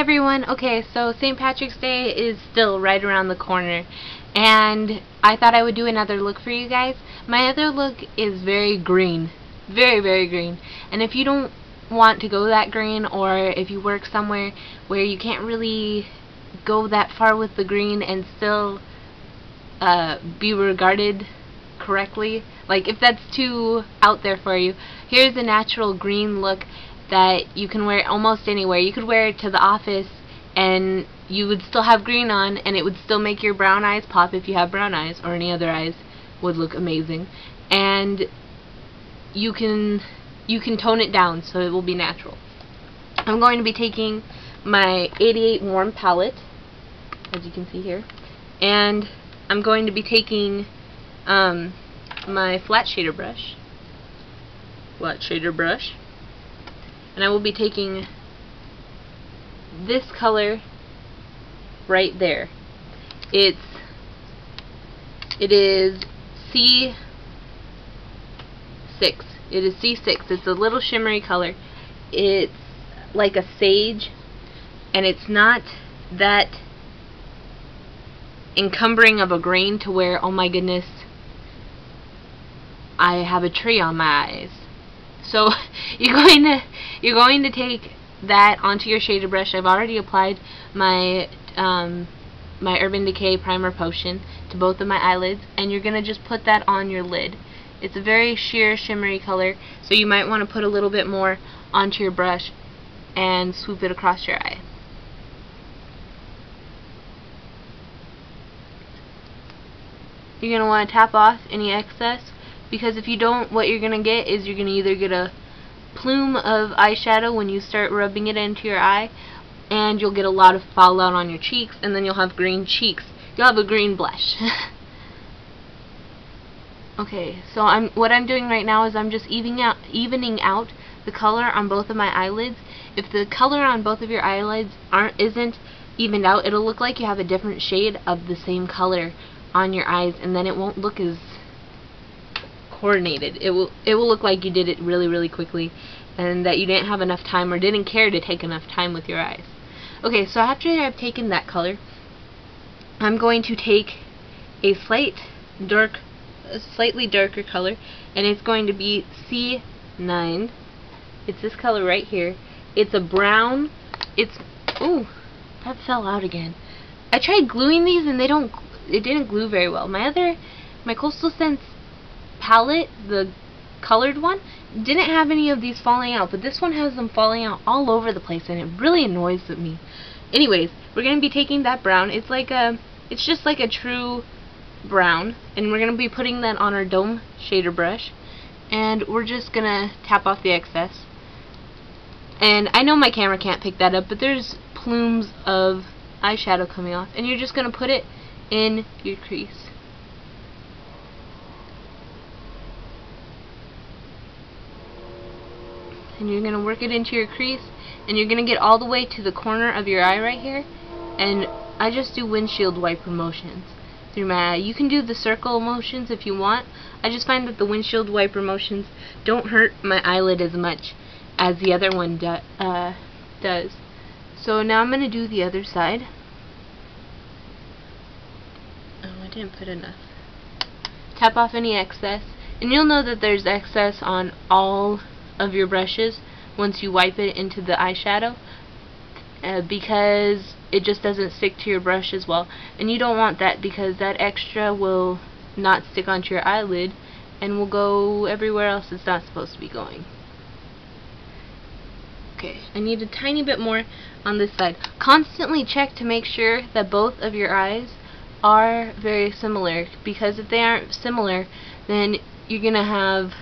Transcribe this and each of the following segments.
everyone. Okay, so St. Patrick's Day is still right around the corner and I thought I would do another look for you guys. My other look is very green. Very, very green. And if you don't want to go that green or if you work somewhere where you can't really go that far with the green and still uh, be regarded correctly, like if that's too out there for you, here's a natural green look that you can wear almost anywhere. You could wear it to the office and you would still have green on and it would still make your brown eyes pop if you have brown eyes or any other eyes would look amazing and you can you can tone it down so it will be natural. I'm going to be taking my 88 warm palette as you can see here and I'm going to be taking um, my flat shader brush flat shader brush and I will be taking this color right there. It's it is C6. It is C6. It's a little shimmery color. It's like a sage and it's not that encumbering of a grain to where oh my goodness I have a tree on my eyes. So you're going to you're going to take that onto your shader brush. I've already applied my um, my Urban Decay Primer Potion to both of my eyelids and you're going to just put that on your lid. It's a very sheer shimmery color so you might want to put a little bit more onto your brush and swoop it across your eye. You're going to want to tap off any excess because if you don't what you're going to get is you're going to either get a plume of eyeshadow when you start rubbing it into your eye and you'll get a lot of fallout on your cheeks and then you'll have green cheeks. You'll have a green blush. okay, so I'm what I'm doing right now is I'm just evening out evening out the color on both of my eyelids. If the color on both of your eyelids aren't isn't evened out, it'll look like you have a different shade of the same color on your eyes and then it won't look as coordinated. It will it will look like you did it really really quickly and that you didn't have enough time or didn't care to take enough time with your eyes. Okay, so after I've taken that color, I'm going to take a slight dark a slightly darker color and it's going to be C9. It's this color right here. It's a brown. It's ooh, that fell out again. I tried gluing these and they don't it didn't glue very well. My other my Coastal Scents palette, the colored one, didn't have any of these falling out, but this one has them falling out all over the place, and it really annoys me. Anyways, we're going to be taking that brown. It's like a, it's just like a true brown, and we're going to be putting that on our dome shader brush, and we're just going to tap off the excess. And I know my camera can't pick that up, but there's plumes of eyeshadow coming off, and you're just going to put it in your crease. And you're going to work it into your crease and you're going to get all the way to the corner of your eye right here and I just do windshield wiper motions through my eye. You can do the circle motions if you want. I just find that the windshield wiper motions don't hurt my eyelid as much as the other one do, uh, does. So now I'm going to do the other side. Oh, I didn't put enough. Tap off any excess. And you'll know that there's excess on all of your brushes once you wipe it into the eyeshadow uh, because it just doesn't stick to your brush as well. And you don't want that because that extra will not stick onto your eyelid and will go everywhere else it's not supposed to be going. Okay I need a tiny bit more on this side. Constantly check to make sure that both of your eyes are very similar because if they aren't similar then you're gonna have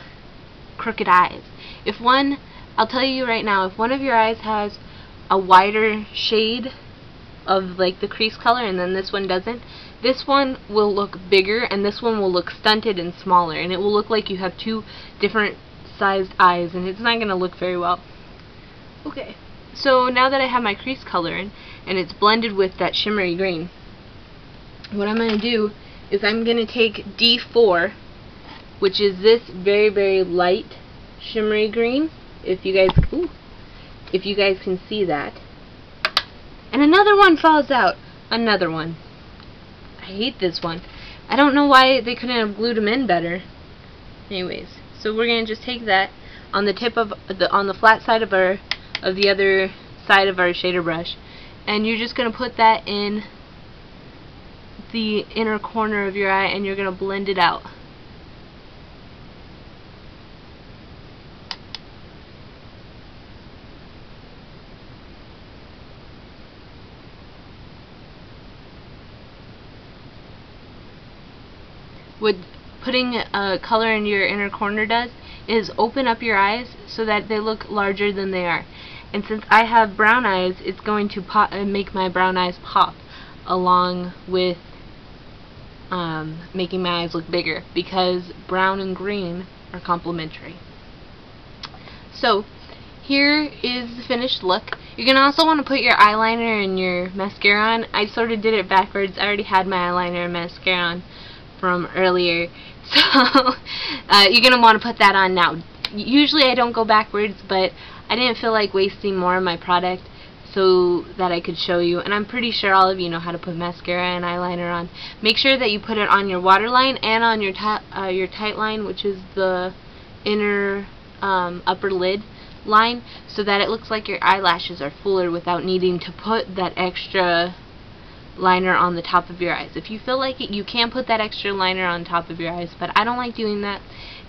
crooked eyes if one, I'll tell you right now, if one of your eyes has a wider shade of like the crease color and then this one doesn't, this one will look bigger and this one will look stunted and smaller and it will look like you have two different sized eyes and it's not going to look very well. Okay, so now that I have my crease color in and it's blended with that shimmery green, what I'm going to do is I'm going to take D4, which is this very, very light shimmery green if you guys ooh, if you guys can see that And another one falls out. Another one. I hate this one. I don't know why they couldn't have glued them in better. Anyways, so we're gonna just take that on the tip of the on the flat side of our of the other side of our shader brush, and you're just gonna put that in the inner corner of your eye, and you're gonna blend it out. What putting a color in your inner corner does is open up your eyes so that they look larger than they are. And since I have brown eyes, it's going to pop, uh, make my brown eyes pop along with um, making my eyes look bigger because brown and green are complementary. So here is the finished look. You're going to also want to put your eyeliner and your mascara on. I sort of did it backwards. I already had my eyeliner and mascara on from earlier. So uh, you're going to want to put that on now. Usually I don't go backwards, but I didn't feel like wasting more of my product so that I could show you. And I'm pretty sure all of you know how to put mascara and eyeliner on. Make sure that you put it on your waterline and on your, uh, your tight line, which is the inner um, upper lid line, so that it looks like your eyelashes are fuller without needing to put that extra liner on the top of your eyes. If you feel like it, you can put that extra liner on top of your eyes, but I don't like doing that.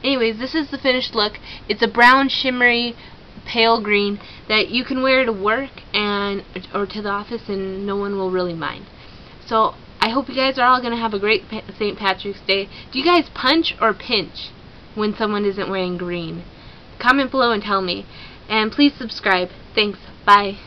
Anyways, this is the finished look. It's a brown, shimmery, pale green that you can wear to work and or to the office and no one will really mind. So, I hope you guys are all going to have a great St. Patrick's Day. Do you guys punch or pinch when someone isn't wearing green? Comment below and tell me. And please subscribe. Thanks. Bye.